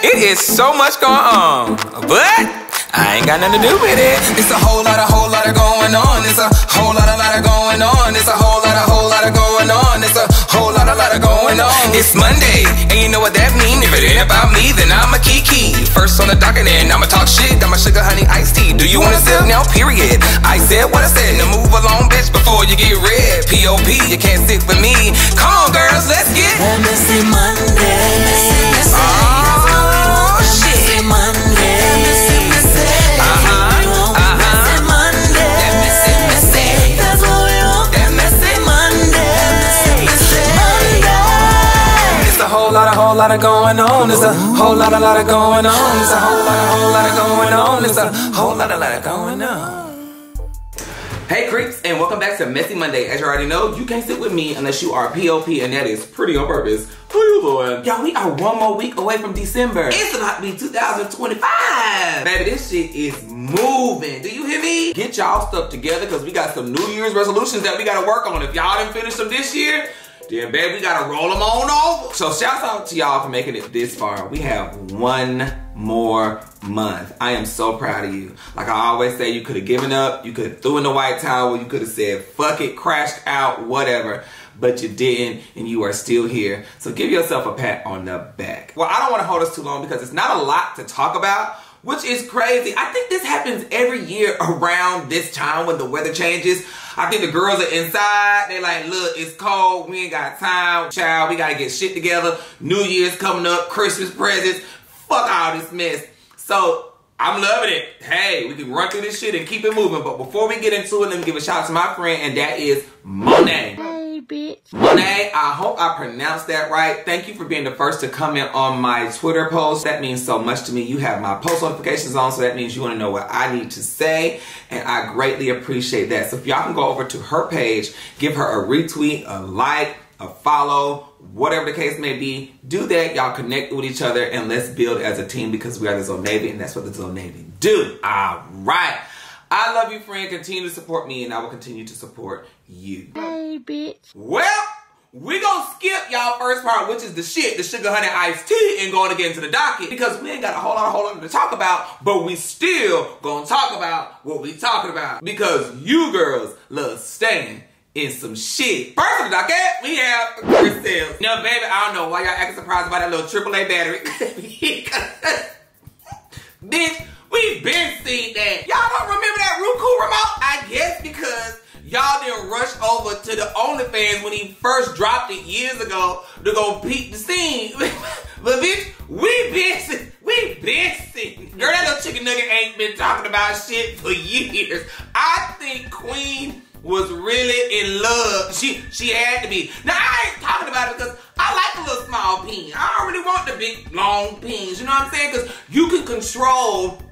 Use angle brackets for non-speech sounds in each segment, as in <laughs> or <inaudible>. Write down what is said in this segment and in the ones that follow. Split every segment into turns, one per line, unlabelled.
It is so much going on, but I ain't got nothing to do with it.
It's a whole lot, a whole lot of going on. It's a whole lot, a lot of going on. It's a whole lot, a whole lot of going on. It's a whole lot, a lot of going on.
It's Monday, and you know what that mean? If it ain't about me, then I'm a kiki. First on the docket, and I'ma talk shit. I'm a sugar honey iced tea. Do you wanna sip now? Period. I said what I said. Now move along, bitch, before you get red. P.O.P. You can't stick with me. Come on, girls, let's get. Messy
Monday.
Oh, whole lot, a lot of going on. It's a whole lot, a lot of going on. It's a whole lot, a whole lot of going on. It's a whole lot, a lot of going on.
Hey creeps, and welcome back to Messy Monday. As you already know, you can't sit with me unless you are POP, and that is pretty on purpose. Who you doing? Y'all, we are one more week away from December. It's about to be 2025. Baby, this shit is moving. Do you hear me? Get y'all stuff together, because we got some New Year's resolutions that we got to work on. If y'all didn't finish them this year, then babe, we gotta roll them on over. So shouts out to y'all for making it this far. We have one more month. I am so proud of you. Like I always say, you could have given up, you could have threw in the white towel, you could have said, fuck it, crashed out, whatever. But you didn't, and you are still here. So give yourself a pat on the back. Well, I don't wanna hold us too long because it's not a lot to talk about which is crazy. I think this happens every year around this time when the weather changes. I think the girls are inside. They like, look, it's cold. We ain't got time. Child, we gotta get shit together. New Year's coming up, Christmas presents. Fuck all this mess. So I'm loving it. Hey, we can run through this shit and keep it moving. But before we get into it, let me give a shout out to my friend, and that is Monet.
Hey, bitch.
Monet, I hope I pronounced that right. Thank you for being the first to comment on my Twitter post. That means so much to me. You have my post notifications on, so that means you want to know what I need to say, and I greatly appreciate that. So if y'all can go over to her page, give her a retweet, a like, a follow, whatever the case may be, do that. Y'all connect with each other, and let's build as a team because we are the Zone Navy, and that's what the Zone Navy do. All right. I love you, friend. Continue to support me, and I will continue to support you.
Hey, bitch.
Well, we gonna skip y'all first part, which is the shit, the sugar honey iced tea, and going to get into the docket because we ain't got a whole lot, a whole lot to talk about, but we still gonna talk about what we talking about because you girls love staying in some shit. First on the docket, we have Chris Sails. Now, baby, I don't know why y'all acting surprised about that little AAA battery. <laughs> <laughs> Bitch, we been seen that. Y'all don't remember that Roku remote? I guess because y'all didn't rush over to the OnlyFans when he first dropped it years ago to go peep the scene. <laughs> but bitch, we been seen, we been seen. Girl, that little chicken nugget ain't been talking about shit for years. I think Queen was really in love. She she had to be. Now I ain't talking about it because I like a little small peen. I don't really want the big long peens. You know what I'm saying? Because you can control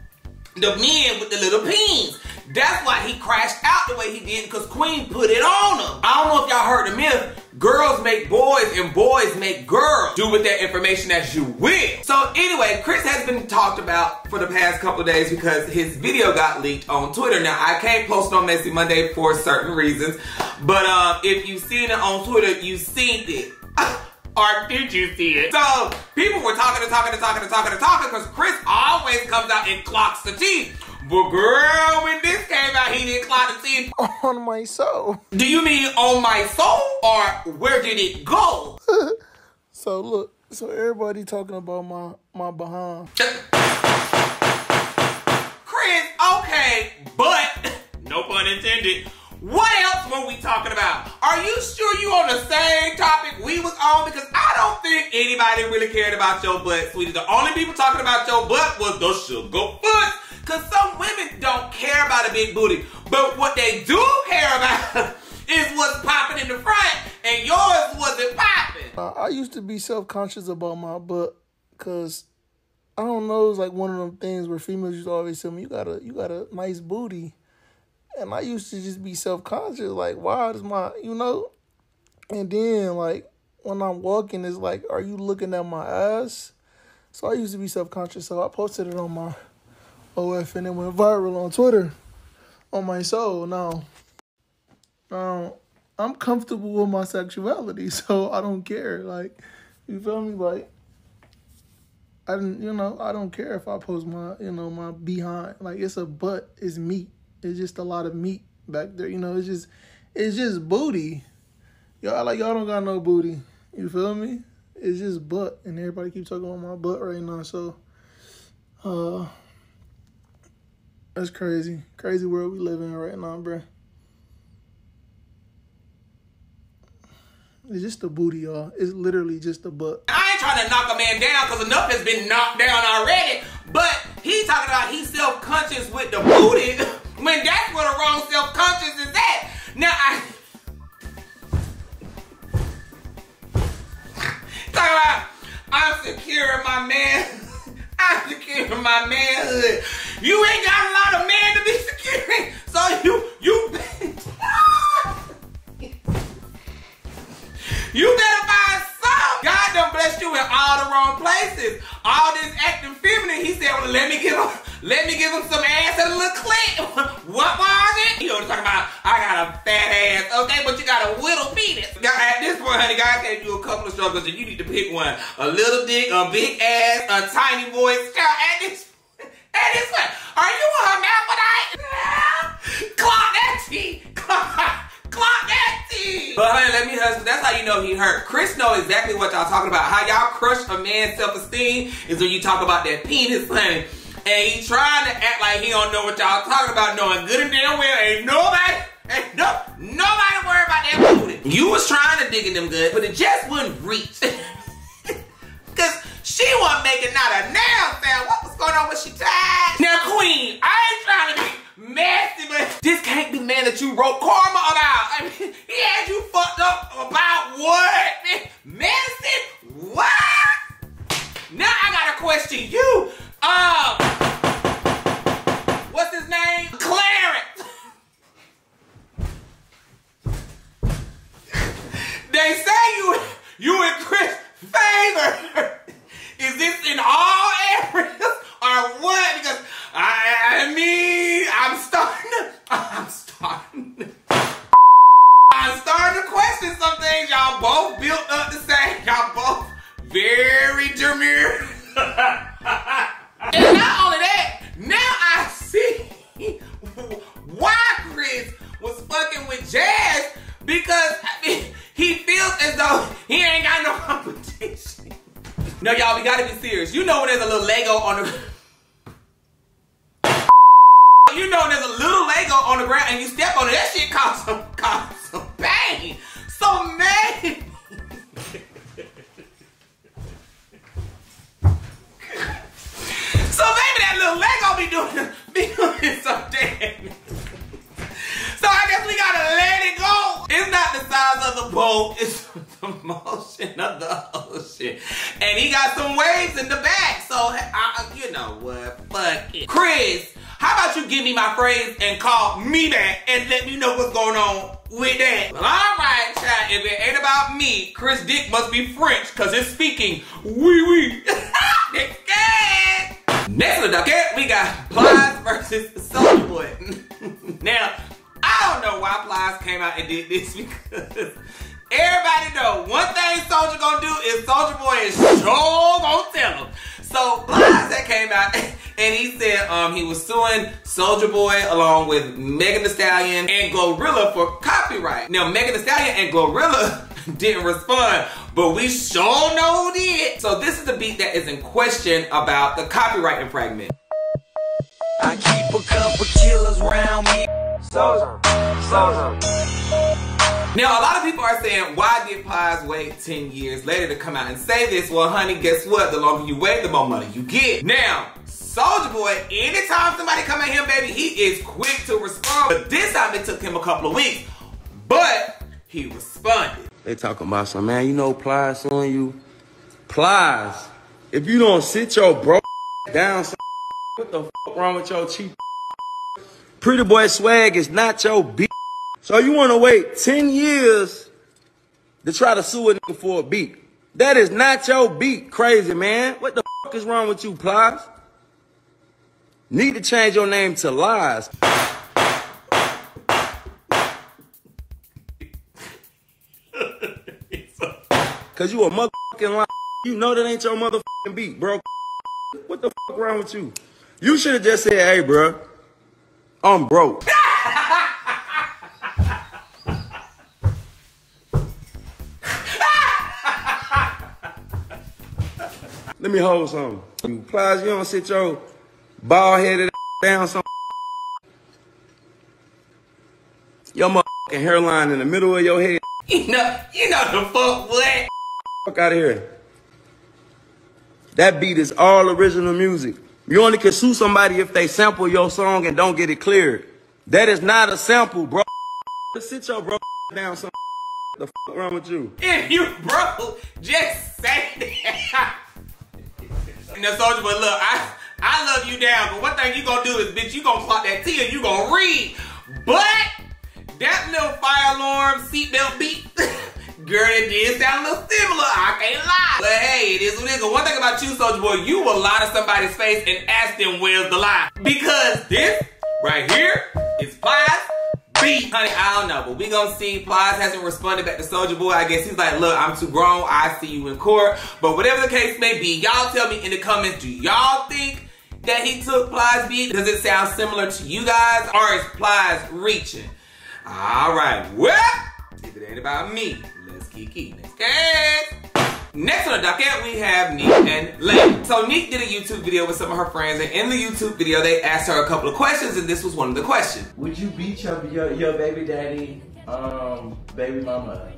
the men with the little pins. That's why he crashed out the way he did because Queen put it on him. I don't know if y'all heard the myth. Girls make boys and boys make girls. Do with that information as you will. So anyway, Chris has been talked about for the past couple days because his video got leaked on Twitter. Now I can't post on Messy Monday for certain reasons, but um, if you've seen it on Twitter, you've seen it. <laughs> Or did you see it? So people were talking and talking and talking and talking and talking because Chris always comes out and clocks the teeth. But girl, when this came out, he didn't clock the teeth.
on my soul.
Do you mean on my soul or where did it go? <laughs>
So look, so everybody talking about my my behind.
Chris, okay, but <laughs> no pun intended. What else were we talking about? Are you sure you on the same topic we was on? Because I don't think anybody really cared about your butt, sweetie. The only people talking about your butt was the sugar foot. Cause some women don't care about a big booty, but what they do care about <laughs> is what's popping in the front, and yours wasn't popping.
I used to be self conscious about my butt, cause I don't know. It's like one of them things where females used to always tell me, "You got a you got a nice booty," and I used to just be self conscious, like, "Why does my you know?" And then like when I'm walking, it's like, "Are you looking at my ass?" So I used to be self conscious. So I posted it on my OF and it went viral on Twitter on my soul. Now, um, I'm comfortable with my sexuality, <laughs> so I don't care. Like, you feel me? Like, I didn't, you know, I don't care if I post my, you know, my behind. Like it's a butt, it's meat. It's just a lot of meat back there. You know, it's just, it's just booty. Y'all like y'all don't got no booty. You feel me? It's just butt, and everybody keep talking about my butt right now. So, uh, that's crazy, crazy world we live in right now, bruh. It's just the booty, y'all. It's literally just the butt.
I ain't trying to knock a man down because enough has been knocked down already. But he talking about he's self-conscious with the booty <laughs> when that's where the wrong self-conscious is at. Now I talking about I'm secure in my man. <laughs> I'm secure in my manhood. You ain't got a lot of man to be secure. So you you <laughs> You better find some. God done blessed you in all the wrong places. All this acting feminine. He said, well, let me give him, let me give him some of struggles and you need to pick one. A little dick, a big ass, a tiny voice. Child, at this at this point, are you a hermaphrodite? <laughs> Clock that T. Clock. <laughs> Clock that T. But honey, let me hustle. That's how you know he hurt. Chris know exactly what y'all talking about. How y'all crush a man's self-esteem is when you talk about that penis, honey. And he trying to act like he don't know what y'all talking about, knowing good and damn well ain't nobody, ain't no, nobody You was trying to dig in them good, but it just wouldn't reach. <laughs> Cause she wasn't making not a nail sound. What was going on when she tied? Now, Queen, I ain't trying to be messy, but this can't be man that you wrote karma about. I mean, <laughs> he had you fucked up about what? <laughs> Medicine? What? Now I gotta question you. Um, what's his name? Clarence. They say you and Chris favor. <laughs> Is this in all areas or what? Because I, I mean, I'm starting to, <laughs> I'm starting to, <laughs> I'm starting to question some things. Y'all both built up the same. Y'all both very demure. No, y'all, we gotta be serious. You know when there's a little Lego on the <laughs> You know there's a little Lego on the ground and you step on it, that shit cause some cause some pain. So man. <laughs> so maybe that little Lego be doing <laughs> be doing some damage. So I guess we gotta let it go. It's not the size of the boat, <laughs> it's the motion of the ocean. And he got some waves in the back. So, I, you know what? Fuck it. Chris, how about you give me my phrase and call me back and let me know what's going on with that? Well, all right, child. If it ain't about me, Chris Dick must be French because it's speaking wee wee. <laughs> Next game. Next on the we got Plies versus Soulja <laughs> Boy. now, I don't know why Plies came out and did this <laughs> because everybody know one thing Soulja gonna do is Soulja Boy is sure gonna tell him. So Plies that came out <laughs> and he said um he was suing Soulja Boy along with Megan Thee Stallion and Glorilla for copyright. Now Megan Thee Stallion and Glorilla <laughs> didn't respond, but we sure know did. So this is the beat that is in question about the copyright infringement.
I keep a couple killers me.
Soldier, soldier.
Now, a lot of people are saying, why did Plies wait 10 years later to come out and say this? Well, honey, guess what? The longer you wait, the more money you get. Now, Soulja Boy, anytime somebody come at him, baby, he is quick to respond. But this time it took him a couple of weeks. But he responded.
They talking about some man, you know Plies on you. Plies, if you don't sit your bro down, what the fuck wrong with your cheap? Pretty boy swag is not your beat. So you wanna wait 10 years to try to sue a nigga for a beat. That is not your beat, crazy man. What the fuck is wrong with you, Plies? Need to change your name to Lies. <laughs> Cause you a motherfucking lie. You know that ain't your motherfucking beat, bro. What the fuck wrong with you? You should have just said, hey, bro, I'm broke. Let me hold something. You Plies, you don't sit your bald headed down some. Your motherfucking hairline in the middle of your head. <laughs>
You know, you know the fuck what?
Fuck out of here. That beat is all original music. You only can sue somebody if they sample your song and don't get it cleared. That is not a sample, bro. Sit your bro down some. The fuck wrong with you? <laughs>
If you broke, just say that. and the soldier, but look, I I love you down, but one thing you gonna do is, bitch, you gonna clock that T and you gonna read. But that little fire alarm seatbelt beat, <laughs> girl, it did sound a little similar. I can't lie. But hey, it is what it is. One thing about you, Soulja Boy, you will lie to somebody's face and ask them where's the lie. Because this right here is Plies beat. Honey, I don't know, but we gonna see. Plies hasn't responded back to Soulja Boy. I guess he's like, look, I'm too grown. I see you in court. But whatever the case may be, y'all tell me in the comments, do y'all think that he took Plies beat? Does it sound similar to you guys? Or is Plies reaching? All right, well, if it ain't about me, let's keep. Okay. Next on the docket, we have Nique and Lane. So Nique did a YouTube video with some of her friends, and in the YouTube video, they asked her a couple of questions, and this was one of the questions.
Would you beat your your, your baby daddy, um, baby mama?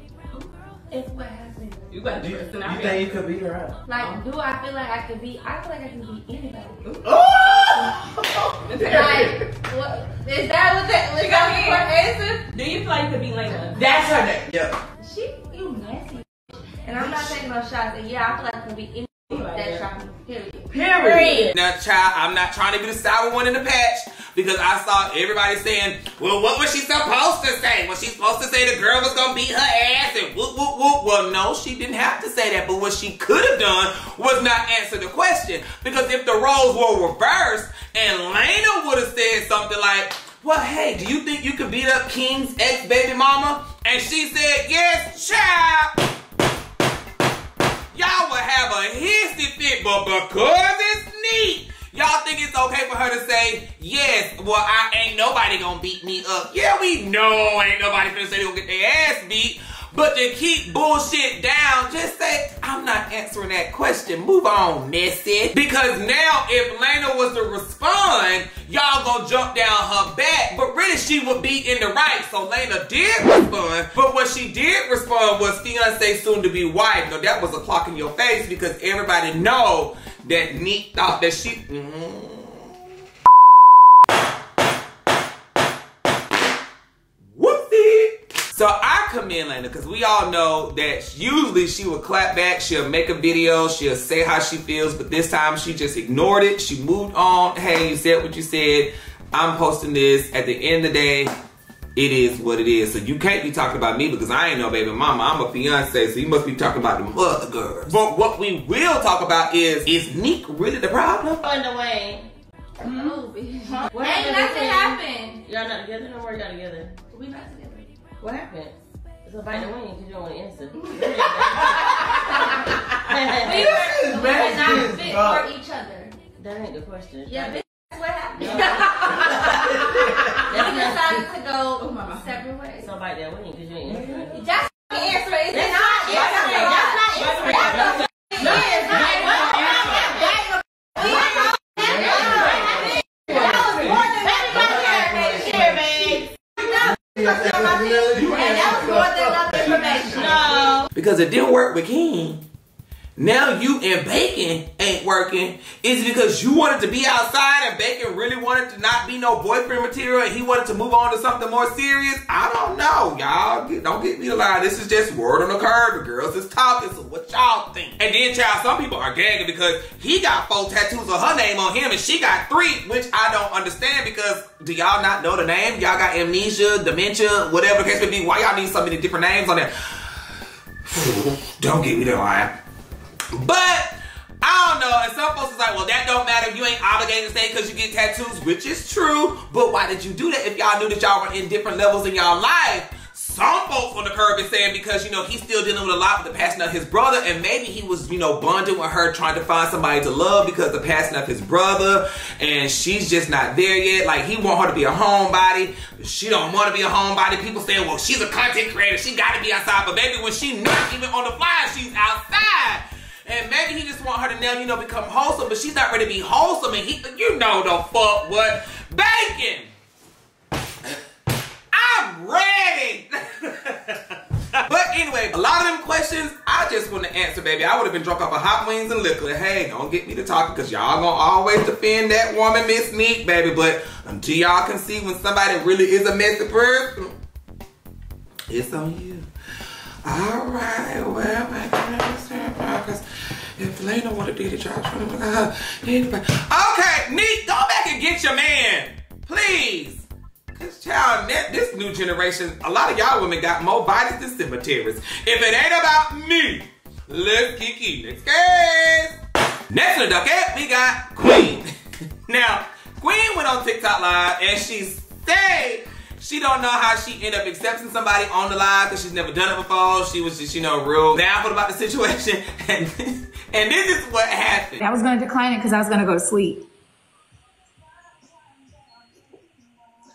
If what happened?
You got
Do you,
different
you
scenarios.
think you could beat her up?
Like, do I feel like I could be? I feel like I can beat anybody.
Oh!
Like, what? Is that what that? Was
You
that
got
the
me.
correct answer?
Do you feel like you could be Layla?
That's her name. Yeah.
She, you nasty. And I'm not taking no shots. And yeah, I feel like I can beat anybody that shot me. Period.
Period.
Now, child, I'm not trying to be the sour one in the patch because I saw everybody saying, well, what was she supposed to say? Was she supposed to say the girl was going to beat her ass and whoop, whoop, whoop? Well, no, she didn't have to say that. But what she could have done was not answer the question. Because if the roles were reversed and Lena would have said something like, well, hey, do you think you could beat up King's ex-baby mama? And she said, yes, child y'all would have a hissy fit, but because it's Nique, y'all think it's okay for her to say, yes, well, I ain't nobody gonna beat me up. Yeah, we know ain't nobody finna say they gonna get their ass beat. But to keep bullshit down, just say, I'm not answering that question. Move on, messy. Because now if Lena was to respond, y'all gonna jump down her back. But really she would be in the right. So Lena did respond. But what she did respond was fiance soon to be wife. Now that was a clock in your face because everybody know that Nique thought that she mm, So I come in, Lena, because we all know that usually she will clap back, she'll make a video, she'll say how she feels, but this time she just ignored it. She moved on. Hey, you said what you said. I'm posting this. At the end of the day, it is what it is. So you can't be talking about me because I ain't no baby mama. I'm a fiance, so you must be talking about the mother girls. But what we will talk about is, is Nique really the problem?
On the way.
Move it.
What
Ain't nothing happened.
Y'all not together no more? Y'all together?
We not together.
What happened? So by the way, because you don't want to answer.
We were, we were not fit for each other.
that ain't the question.
Yeah, bitch, that's what happened.
That's
we
not-
decided to go separate ways.
So by that way, because you ain't answering.
Just the answer is
That's
not
not answering.
answering.
That's not answering.
not
That's
Yes,
not
right.
answering.
That was more than enough information. And that was more than enough information.
No.
because it didn't work with King. Now you and Bacon ain't working. Is it because you wanted to be outside and Bacon really wanted to not be no boyfriend material and he wanted to move on to something more serious? I don't know, y'all. Don't get me to lie. This is just word on the curb. The girls is talking, so what y'all think? And then, child, some people are gagging because he got four tattoos of her name on him and she got three, which I don't understand because do y'all not know the name? Y'all got amnesia, dementia, whatever the case may be. Why y'all need so many different names on there? <sighs> Don't get me to lie. But I don't know. And some folks is like, well, that don't matter. You ain't obligated to stay because you get tattoos, which is true. But why did you do that if y'all knew that y'all were in different levels in y'all life? Some folks on the curb is saying because, you know, he's still dealing with a lot with the passing of his brother, and maybe he was, you know, bonding with her, trying to find somebody to love because the passing of his brother, and she's just not there yet. Like, he want her to be a homebody. She don't want to be a homebody. People saying, well, she's a content creator. She got to be outside. But baby, when she not even on the fly, she's outside. And maybe he just want her to now, you know, become wholesome, but she's not ready to be wholesome. And he, you know the fuck what? Bacon! I'm ready! <laughs> but anyway, a lot of them questions, I just want to answer, baby. I would have been drunk off of hot wings and liquor. Hey, don't get me to talking, because y'all gonna always defend that woman, Miss Nique, baby. But until y'all can see when somebody really is a messy person, it's on you. All right, well, can understand because if know what it did, it drops from the anyway. Okay, Nique, go back and get your man, please. Cause child, this new generation, a lot of y'all women got more bodies than cemeteries. If it ain't about me, let's kiki. Next case. Next in the docket, we got Queen. <laughs> now, Queen went on TikTok live and she said she don't know how she ended up accepting somebody on the live because she's never done it before. She was just, you know, real baffled about the situation. <laughs> And, and this is what happened.
I was gonna decline it because I was gonna go to sleep.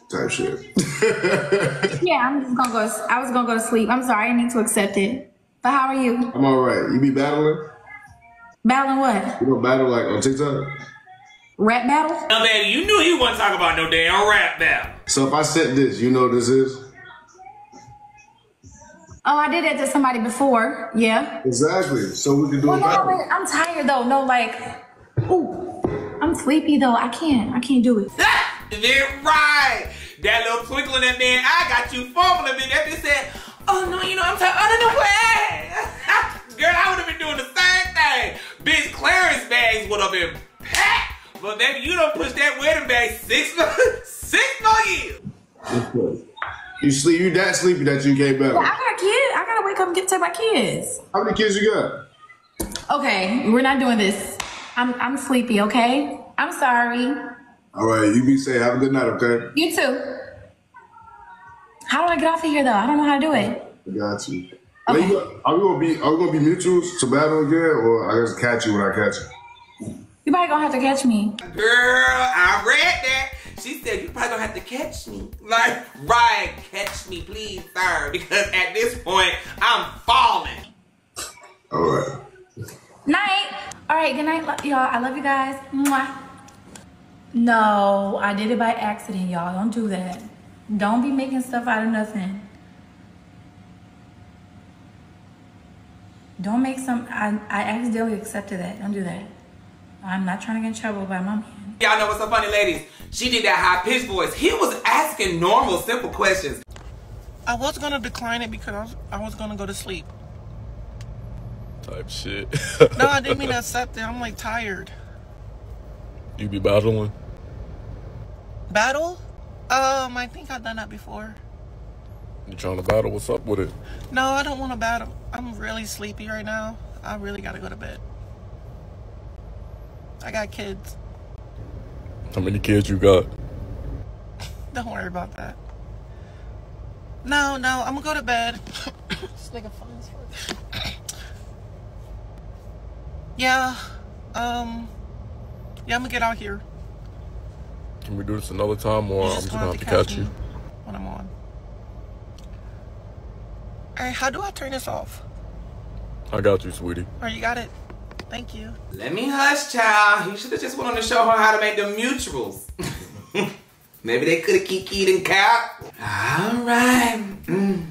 Type shit. <laughs>
Yeah, I'm just gonna go. I was gonna go to sleep. I'm sorry, I need to accept it. But how are you?
I'm alright. You be battling?
Battling what?
You don't battle like on TikTok?
Rap battle?
Now, baby, you knew he wasn't talking about no damn rap battle.
So if I said this, you know what this is?
Oh, I did that to somebody before. Yeah.
Exactly. So we can do
Well,
a
no, I'm tired though. No, like, ooh, I'm sleepy though. I can't. I can't do it. <laughs>
They're right. That little twinkle in that man, I got you fumbling me. That bitch said, oh no, you know, I'm tired. Under the way. Girl, I would have been doing the same thing. Bitch, clearance bags would have been packed. But baby, you don't push that wedding bag six, <laughs> six more years.
You sleep. You that sleepy that you can't
I
battle.
got kids. I gotta wake up and get to my kids.
How many kids you got?
Okay, we're not doing this. I'm I'm sleepy. Okay. I'm sorry.
All right. You be safe. Have a good night. Okay.
You too. How do I get off of here though? I don't know how to do it.
I got you. Are, are we gonna be are we gonna be mutuals to battle again, or I just catch you when I catch you?
You probably gonna have to catch me.
Girl, I read that. She said, you probably gonna have to catch me. Like, right, catch me, please, sir. Because at this point, I'm falling.
All right.
Night. All right. Good night, y'all. I love you guys. Mwah. No, I did it by accident, y'all. Don't do that. Don't be making stuff out of nothing. Don't make some. I, I accidentally accepted that. Don't do that. I'm not trying to get in trouble by my man.
Y'all know what's so funny, ladies? She did that high pitched voice. He was asking normal, simple questions.
I was gonna decline it because I was, I was gonna go to sleep.
Type shit. <laughs>
No, I didn't mean to <laughs> accept it. I'm like tired.
You be battling?
Battle? Um, I think I've done that before.
You trying to battle? What's up with it?
No, I don't want to battle. I'm really sleepy right now. I really gotta go to bed. I got kids.
How many kids you got? <laughs>
Don't worry about that. No, no, I'm gonna go to bed. this nigga fuck. Yeah, um, yeah, I'm gonna get out here
Can we do this another time, or
You
I'm
just
just
gonna have to catch
catch you?
when I'm on. Alright, how do I turn this off?
I got you, sweetie.
Or you got it? Thank you.
Let me hush, child. You should have just went on to show her how to make the mutuals. <laughs> Maybe they could have kikied and cap. All right. Mm.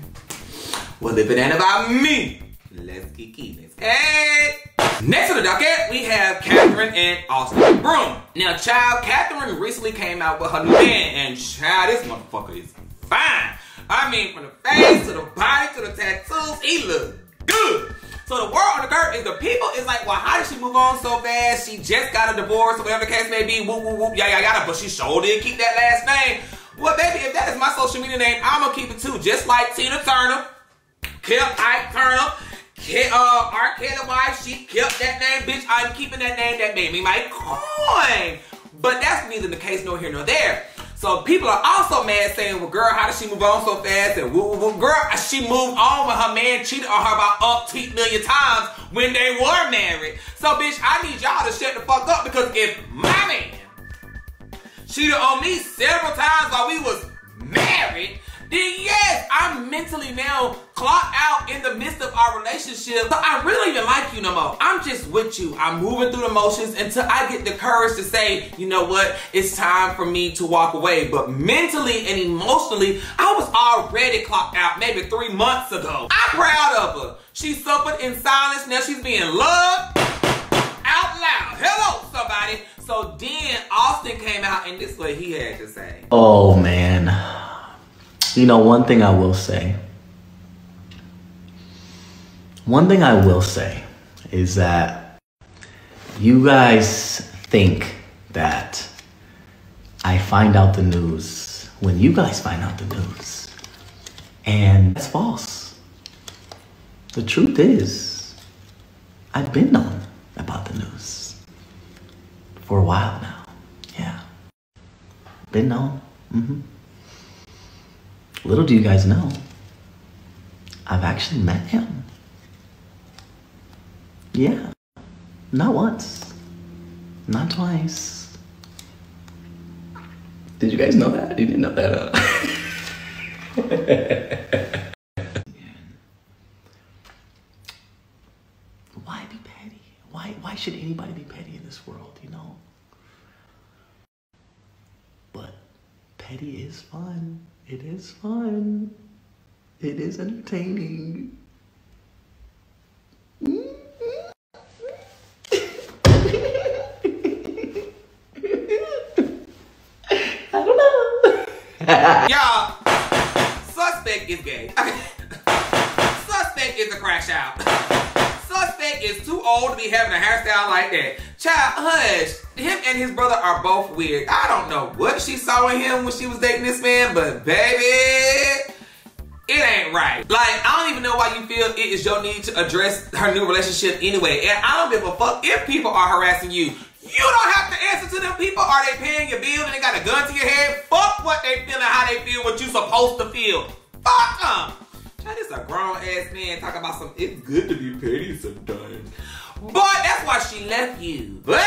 Well, if it ain't about me, let's kiki. Let's hey. Next on the docket, we have Catherine and Austin Broom. Now, child, Catherine recently came out with her new man, and child, this motherfucker is fine. I mean, from the face to the body to the tattoos, he look good. So the word on the curve is the people is like, well, how did she move on so fast? She just got a divorce or whatever the case may be. Whoop, whoop, whoop, yada, yada, yada. But she sure did keep that last name. Well, baby, if that is my social media name, I'm going to keep it too. Just like Tina Turner kept Ike Turner. Ke- uh, R. Kelly wife, she kept that name, bitch. I'm keeping that name. That made me my coin. But that's neither the case nor here nor there. So people are also mad saying, well, girl, how did she move on so fast? And woo, woo, woo. girl, she moved on when her man cheated on her about up umpteen million times when they were married. So, bitch, I need y'all to shut the fuck up because if my man cheated on me several times while we was married, then yes, I'm mentally now clocked out in the midst of our relationship. So I really even like you no more. I'm just with you. I'm moving through the motions until I get the courage to say, you know what, it's time for me to walk away. But mentally and emotionally, I was already clocked out maybe three months ago. I'm proud of her. She suffered in silence. Now she's being loved out loud. Hello, somebody. So then Austin came out and this is what he had to say.
Oh man. You know, one thing I will say. One thing I will say is that you guys think that I find out the news when you guys find out the news. And that's false. The truth is, I've been known about the news for a while now. Yeah. Been known. Mm hmm Little do you guys know, I've actually met him. Yeah. Not once. Not twice. Did you guys know that? You didn't know that, huh? <laughs> why be petty? Why why should anybody be petty in this world, you know? But petty is fun. It is fun. It is entertaining. <laughs>
Y'all, suspect is gay. <laughs> suspect is a crash out. <laughs> suspect is too old to be having a hairstyle like that. Child, hush. Him and his brother are both weird. I don't know what she saw in him when she was dating this man, but baby, it ain't right. Like, I don't even know why you feel it is your need to address her new relationship anyway. And I don't give a fuck if people are harassing you. You don't have to answer to them people. Are they paying your bill and they got a gun to your head? Fuck what they feel and how they feel, what you supposed to feel. Fuck them. Child, this a grown ass man talking about some, it's good to be petty sometimes. But that's why she left you. But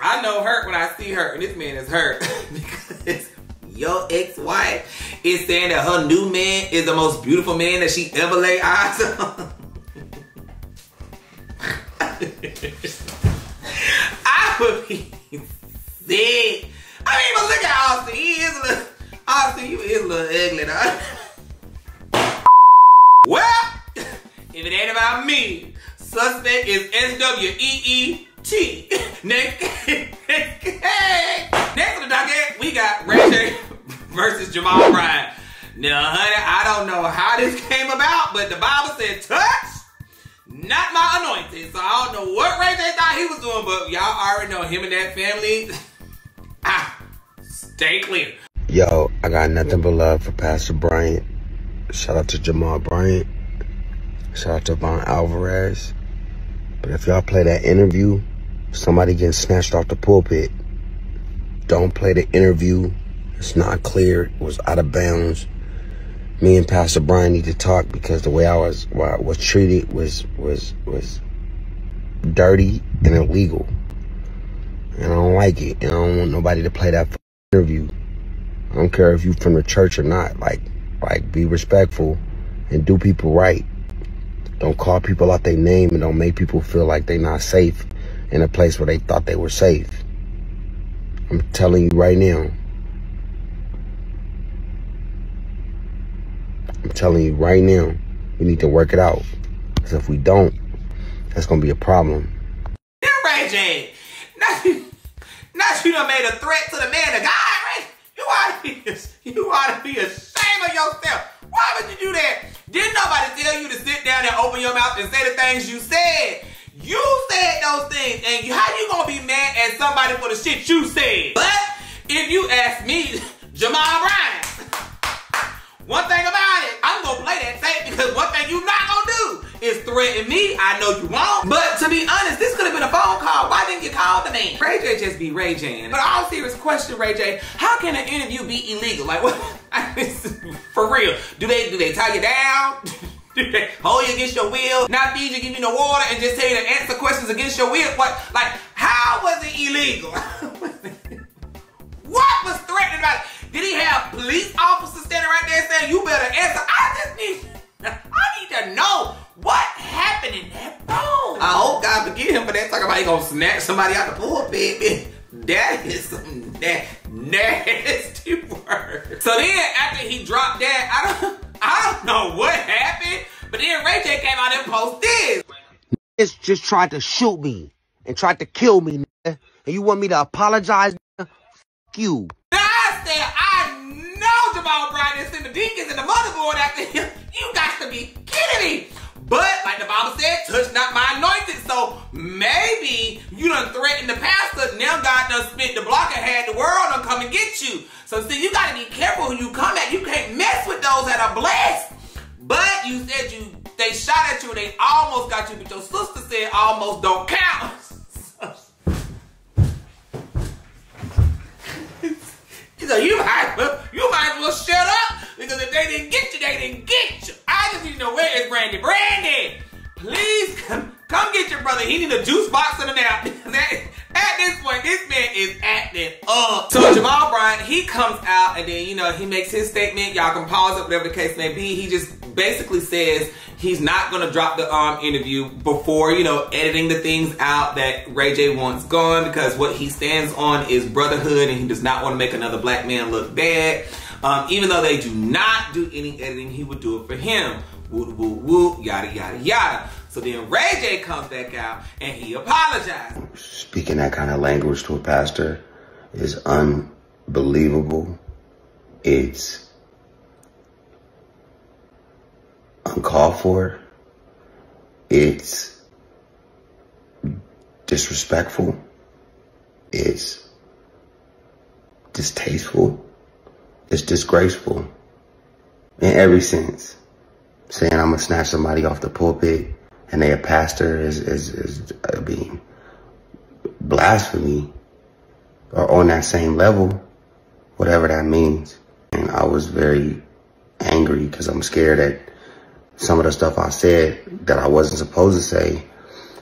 I know hurt when I see her, and this man is hurt <laughs> because your ex-wife is saying that her new man is the most beautiful man that she ever laid eyes on. <laughs> I would be sick. I mean, but look at Austin. He is a little, Austin, you is a little ugly, though. <laughs> well, if it ain't about me, suspect is S-W-E-E-T. Next, <laughs> next to the docket, we got Ray versus Jamal Bryant. Now, honey, I don't know how this came about, but the Bible said touch not my anointed. So I don't know what Ray thought he was doing, but y'all already know him and that family. <laughs> ah, stay clear.
Yo, I got nothing but love for Pastor Bryant. Shout out to Jamal Bryant. Shout out to Von Alvarez. But if y'all play that interview, somebody getting snatched off the pulpit. Don't play the interview. It's not clear. It was out of bounds me and Pastor Bryant need to talk because the way I was I was treated was was was dirty and illegal, and I don't like it. And I don't want nobody to play that interview. I don't care if you from the church or not. Like like be respectful and do people right. Don't call people out their name and don't make people feel like they're not safe in a place where they thought they were safe. I'm telling you right now. I'm telling you right now, we need to work it out. Because if we don't, that's going to be a problem.
Ray J. Not you, not you done made a threat to the man of God, Ray. You ought to be, you ought to be ashamed of yourself. Why would you do that? Didn't nobody tell you to sit down and open your mouth and say the things you said? You said those things, and how you gonna be mad at somebody for the shit you said? But if you ask me, <laughs> Jamal Bryant, <laughs> one thing about it, I'm gonna play that tape because one thing you not gonna do, is threaten me, I know you won't. But to be honest, this could have been a phone call. Why didn't you call the man? Ray J just be Ray J. But all serious question, Ray J, how can an interview be illegal? Like <laughs> what? For real, do they do they tie you down? <laughs> Do they hold you against your will? Not feed you, give you no water, and just tell you to answer questions against your will? What? Like, how was it illegal? <laughs> what was threatening about it? Did he have police officers standing right there saying, you better answer? I just need, <laughs> I need to know what happened in that room. I hope God forgive him for that. Talking about he gonna snatch somebody out the pulpit. That is some na- nasty word. So then after he dropped that, I don't, I don't know what happened, but then Ray J came out and posted this.
Niggas just tried to shoot me and tried to kill me. And you want me to apologize. Fuck you.
Now I said, I know Jamal Bryant is in the deacons and the motherboard after him. You got to be kidding me. But like the Bible said, touch not my anointed. So maybe you done threatened the pastor. Now God done spent the block and had the world done come and get you. So see, you gotta be careful who you come at. You can't mess with those that are blessed. But you said you they shot at you and they almost got you, but your sister said almost don't count. <laughs> So you might you might as well shut up because if they didn't get you, they didn't get you. I just need to know where is Brandy. Brandy, please come, come get your brother. He need a juice box and a nap. <laughs> At this point, this man is acting up. So Jamal Bryant, he comes out and then you know he makes his statement. Y'all can pause it, whatever the case may be. He just basically says he's not gonna drop the um interview before you know editing the things out that Ray J wants gone because what he stands on is brotherhood and he does not want to make another black man look bad. Um, even though they do not do any editing, he would do it for him. Woo woo woo, yada yada yada. So then Ray J comes back out and he apologized.
Speaking that kind of language to a pastor is unbelievable. It's uncalled for. It's disrespectful. It's distasteful. It's disgraceful in every sense. Saying I'm gonna snatch somebody off the pulpit and they a pastor is is is being blasphemy or on that same level, whatever that means. And I was very angry because I'm scared that some of the stuff I said that I wasn't supposed to say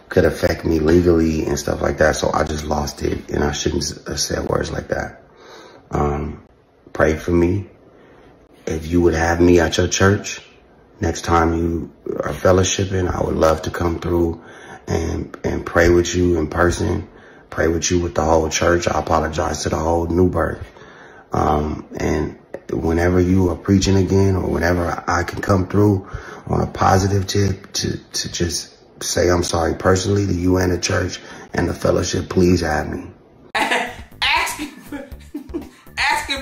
could affect me legally and stuff like that. So I just lost it and I shouldn't have said words like that. Um, pray for me. If you would have me at your church next time you are fellowshipping, I would love to come through and, and pray with you in person, pray with you with the whole church. I apologize to the whole New Birth. Um, and whenever you are preaching again or whenever I can come through on a positive tip to, to just say I'm sorry personally to you and the church and the fellowship, please have me. <laughs>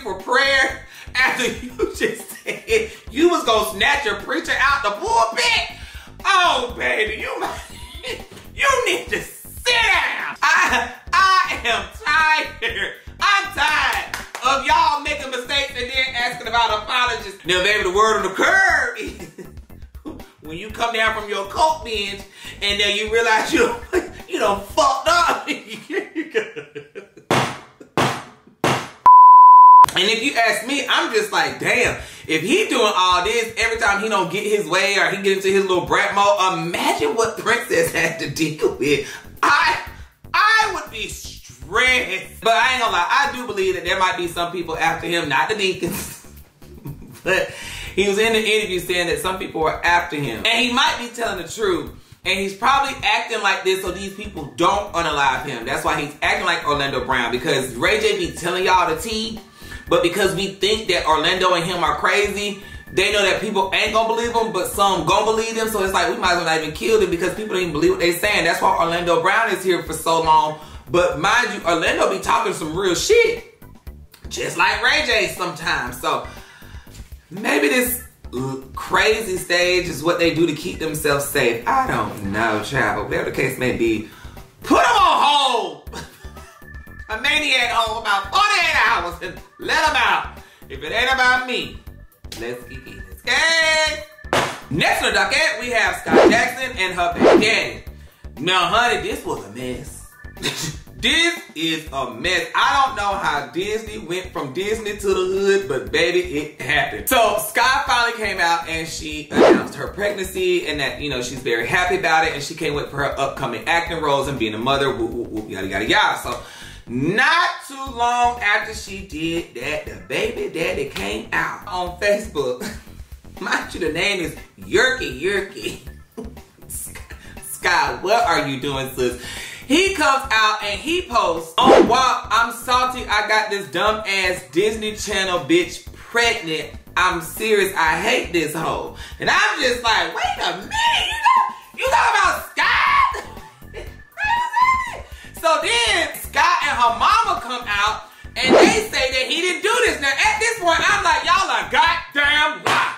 for, prayer after <laughs> you just said you was gonna snatch your preacher out the pulpit. Oh, baby, you <laughs> you need to sit down. I I am tired. I'm tired of y'all making mistakes and then asking about apologies. Now, baby, the word on the curb <laughs> is when you come down from your coke binge and then you realize you you done fucked up. And if you ask me, I'm just like, damn, if he doing all this every time he don't get his way or he get into his little brat mode, imagine what Princess had to deal with. I I would be stressed. But I ain't gonna lie, I do believe that there might be some people after him, not the deacons. <laughs> but he was in the interview saying that some people were after him. And he might be telling the truth. And he's probably acting like this so these people don't unalive him. That's why he's acting like Orlando Brown. Because Ray J be telling y'all the tea. But because we think that Orlando and him are crazy, they know that people ain't gonna believe them, but some gonna believe them. So it's like we might as well not even kill them because people don't believe what they saying. That's why Orlando Brown is here for so long. But mind you, Orlando be talking some real shit. Just like Ray J sometimes. So maybe this crazy stage is what they do to keep themselves safe. I don't know, child, whatever the case may be, put them on hold. <laughs> A maniac about 48 hours and let out. If it ain't about me, let's get it. Let's get Next on the docket, we have Skai Jackson and her baby. Now, honey, this was a mess. <laughs> this is a mess. I don't know how Disney went from Disney to the hood, but baby, it happened. So Skai finally came out and she announced her pregnancy and that, you know, she's very happy about it and she can't wait for her upcoming acting roles and being a mother, whoop, whoop, whoop, yada, yada, yada. So not too long after she did that, the baby daddy came out on Facebook. <laughs> Mind you, the name is Yerky Yerky. <laughs> Skai, what are you doing, sis? He comes out and he posts, oh wow, I'm salty. I got this dumb ass Disney Channel bitch pregnant. I'm serious. I hate this hoe. And I'm just like, wait a minute. You know, you talking about Skai? So then Skai and her mama come out and they say that he didn't do this. Now at this point, I'm like, y'all are goddamn lie.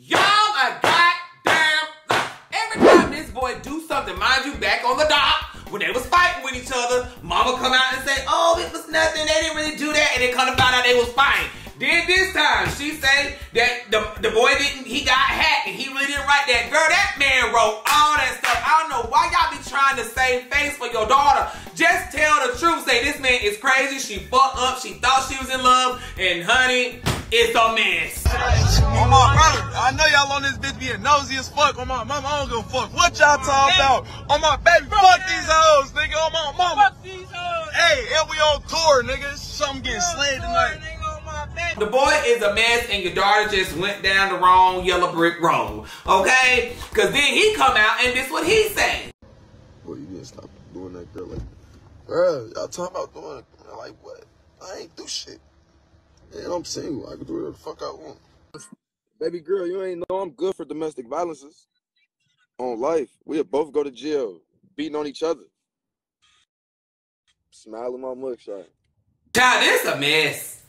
Y'all are goddamn lie. Every time this boy do something, mind you, back on the dock, when they was fighting with each other, mama come out and say, oh, it was nothing, they didn't really do that, and they come to find out they was fighting. Then this time, she say that the, the boy didn't, he got hacked and he really didn't write that. Girl, that man wrote all that stuff. I don't know why y'all be trying to save face for your daughter. Just tell the truth. Say this man is crazy. She fucked up. She thought she was in love. And honey, it's a mess.
On my brother, I know y'all on this bitch being nosy as fuck. On my mama, I don't give a fuck what y'all talking about. On my baby, fuck these hoes, nigga. On my mama. Fuck these hoes. Hey, and we on tour, nigga. Something getting slayed tonight.
The boy is a mess and your daughter just went down the wrong yellow brick road. Okay? Cause then he come out and this what he say.
Boy, you to stop doing that, girl. Like, girl, y'all talking about doing it. Like, what? I ain't do shit. And I'm single. I can do whatever the fuck I want. Baby girl, you ain't know I'm good for domestic violences. On life. We'll both go to jail, beating on each other. Smile in my mugshot.
God, this a mess.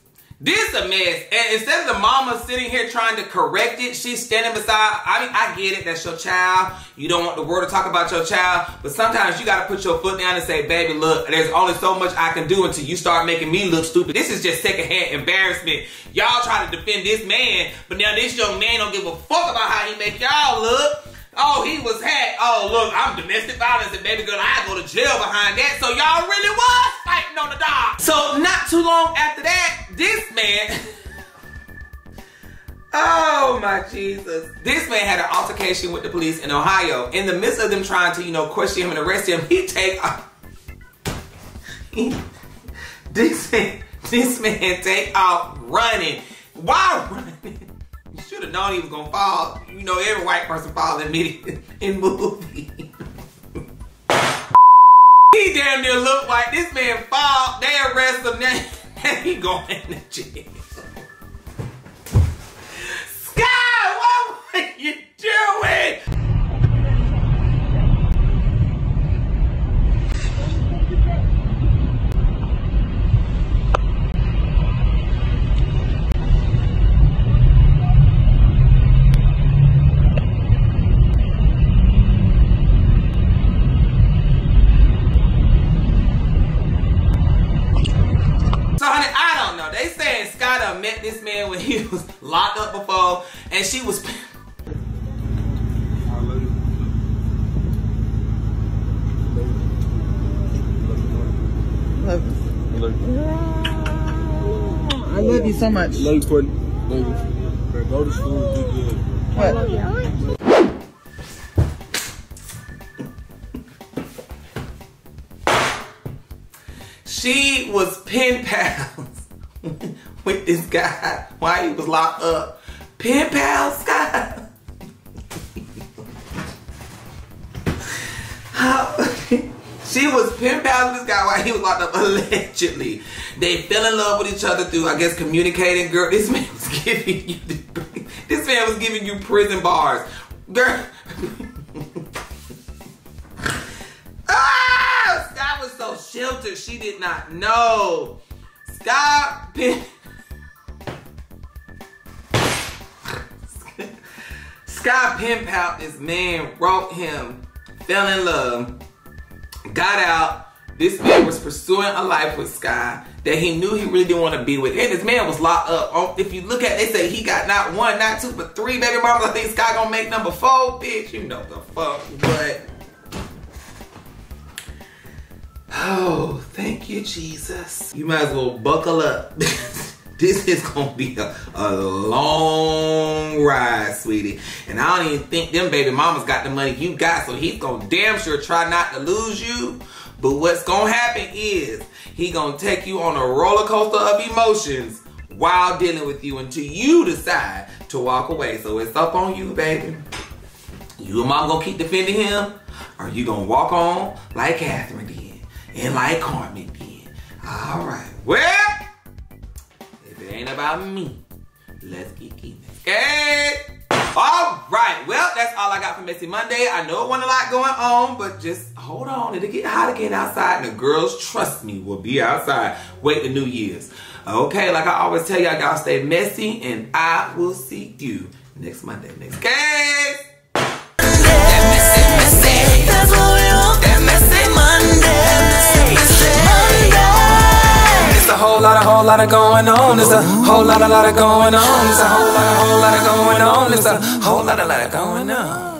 This a mess. And instead of the mama sitting here trying to correct it, she's standing beside. I mean, I get it. That's your child. You don't want the world to talk about your child. But sometimes you got to put your foot down and say, baby, look, there's only so much I can do until you start making me look stupid. This is just secondhand embarrassment. Y'all try to defend this man, but now this young man don't give a fuck about how he make y'all look. Oh, he was hacked. Oh, look, I'm domestic violence and baby girl, I go to jail behind that. So y'all really was fighting on the dog. So not too long after that, this man. <laughs> Oh my Jesus. This man had an altercation with the police in Ohio. In the midst of them trying to, you know, question him and arrest him, he take off. <laughs> He, this man, this man take off running. Why running? Known he was gonna fall. You know, every white person falls in <laughs> in movie. <laughs> he damn near look like this man fall. They arrest him <laughs> now. and he going to jail. Skai, what were you doing? So, honey, I don't know. They saying Skai done met this man when he <laughs> was locked up before, and she was. <laughs>
I love you so much.
Love you, Courtney. Love you. Go to school, do good.
What?
She was pen pals <laughs> <laughs> with <laughs> this guy while he was locked up. Pen pals, Skai. She was pen with this guy while he was locked up, allegedly. They fell in love with each other through, I guess, communicating. Girl, this man was <laughs> giving you, this man was giving you prison bars. Girl. Ah! Skai was so sheltered, she did not know. Skai Skai pen pal this man, wrote him, fell in love, got out. this man was pursuing a life with Skai that he knew he really didn't want to be with. And this man was locked up. Um, If you look at they say he got not one, not two, but three baby mamas. I think Skai gonna make number four, bitch. You know the fuck. But Oh, thank you, Jesus. You might as well buckle up. <laughs> this is gonna be a, a long ride, sweetie. And I don't even think them baby mamas got the money you got, so he's gonna damn sure try not to lose you. But what's gonna happen is he gonna take you on a roller coaster of emotions while dealing with you until you decide to walk away. So it's up on you, baby. You and mom gonna keep defending him, or you gonna walk on like Catherine did and like Carmen did. All right. Well, ain't about me, let's get getting it. Okay. All right. Well, that's all I got for Messy Monday. I know it wasn't a lot going on, but just hold on. It'll get hot again outside, and the girls, trust me, will be outside. Wait the New Year's. Okay, like I always tell y'all, y'all stay messy, and I will see you next Monday. Next case.
Whole lot, a whole lot of going on. It's a whole lot, a lot of going on. It's a whole lot, a whole lot of going on. It's a whole lot, a lot of going on.